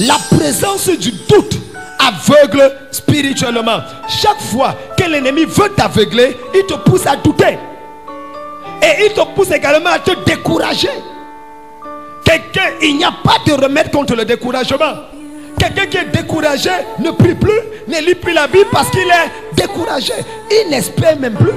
La présence du doute aveugle spirituellement. Chaque fois que l'ennemi veut t'aveugler, il te pousse à douter. Et il te pousse également à te décourager. Quelqu'un, il n'y a pas de remède contre le découragement. Quelqu'un qui est découragé ne prie plus, ne lit plus la Bible parce qu'il est découragé. Il n'espère même plus.